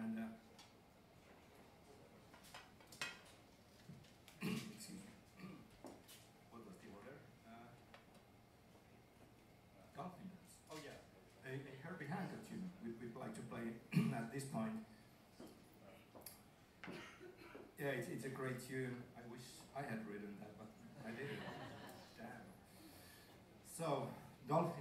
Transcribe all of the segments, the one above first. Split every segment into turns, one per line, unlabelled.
And uh, excuse me. What was the order? Uh, Dolphin Dance. Oh yeah, a, a Herbie Hancock tune. We, we'd like to play at this point. Yeah, it's, it's a great tune. I wish I had written that, but I didn't. Damn. So, Dolphin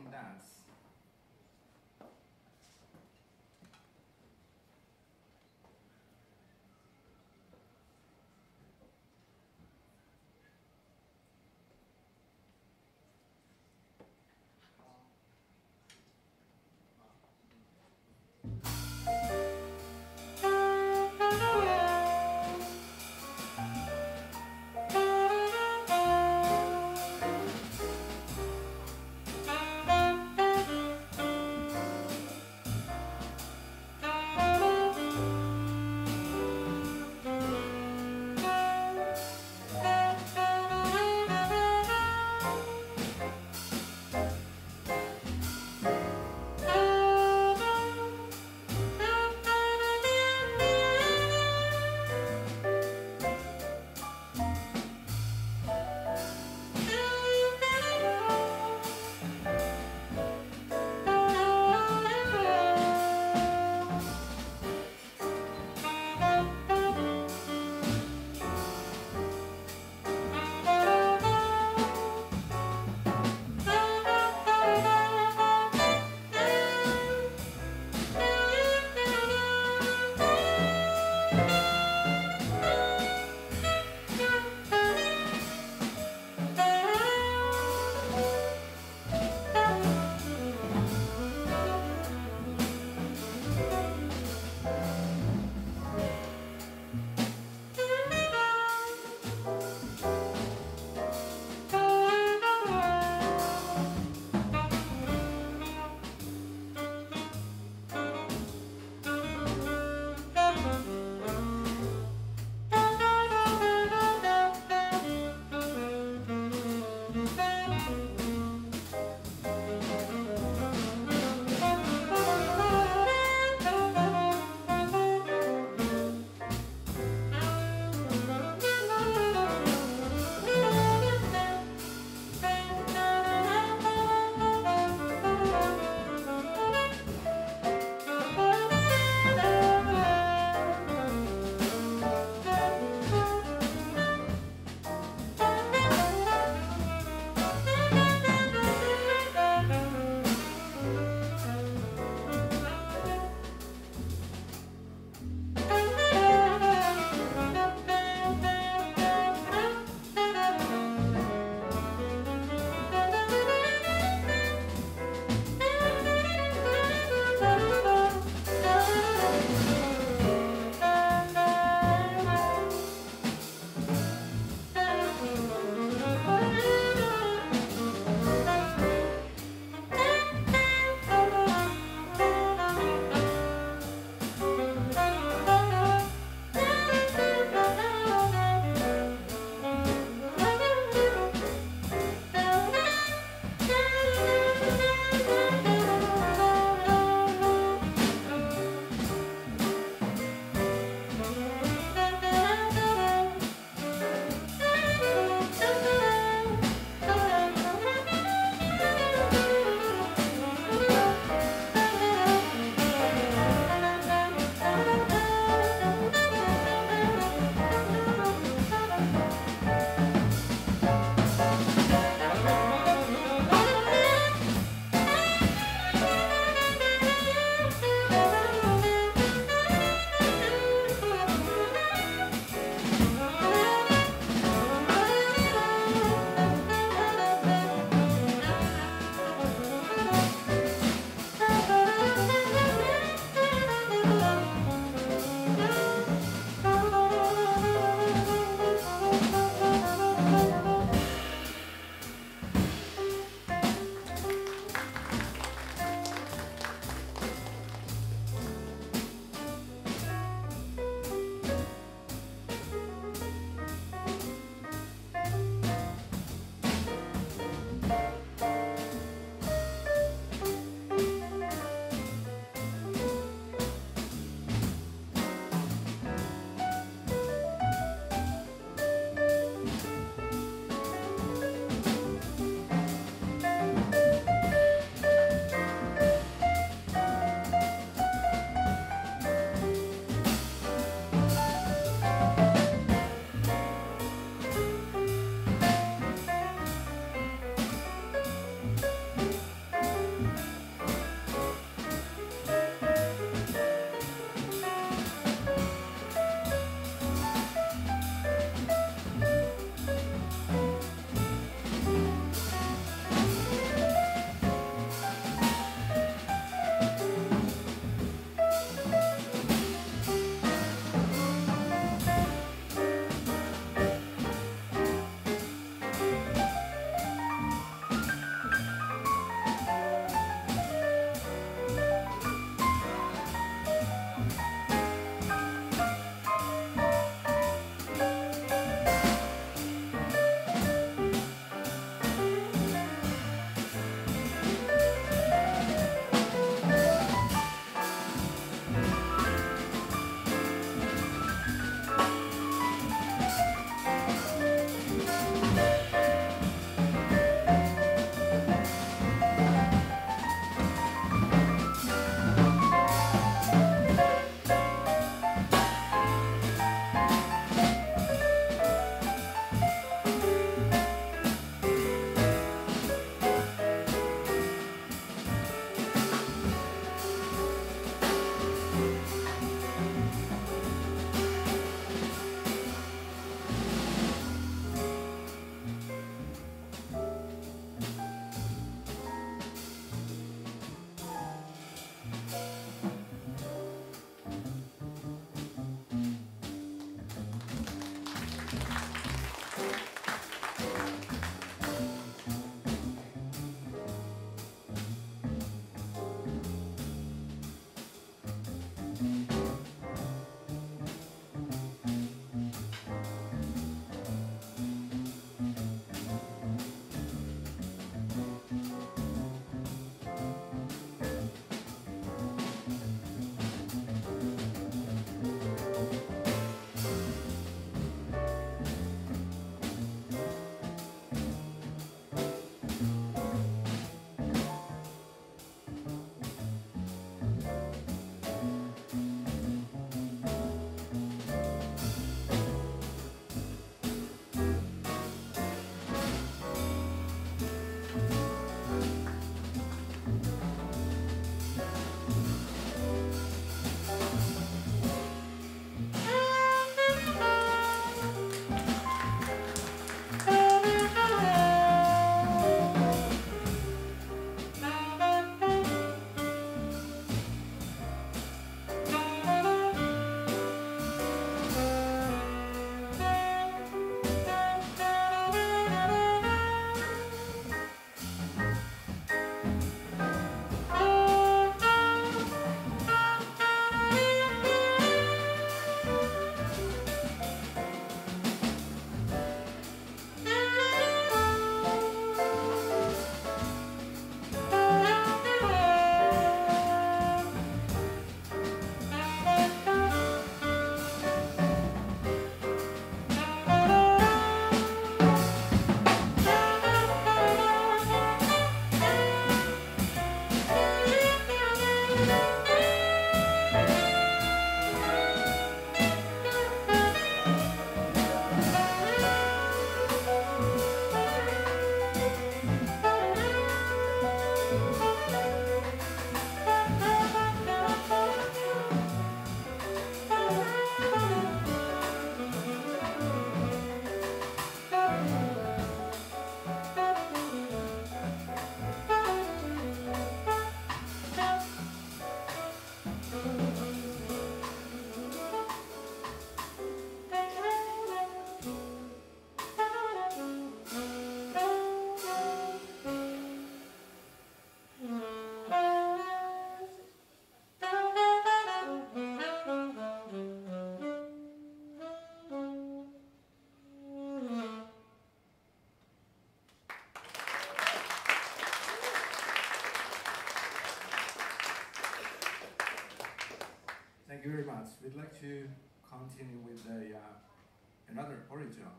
very much. We'd like to continue with a, uh, another original.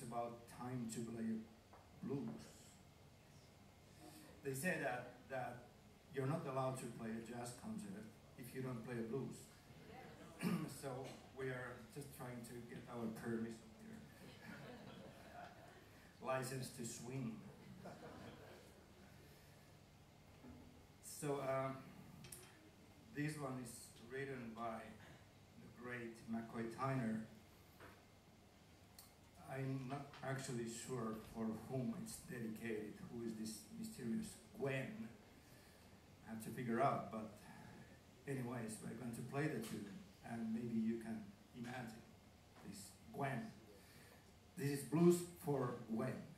It's about time to play blues. They say that, that you're not allowed to play a jazz concert if you don't play a blues. so we are just trying to get our permission here. License to swing. So um, this one is written by the great McCoy Tyner. I'm not actually sure for whom it's dedicated, who is this mysterious Gwen. I have to figure out, but anyways, we're going to play the tune and maybe you can imagine this Gwen. This is blues for Gwen.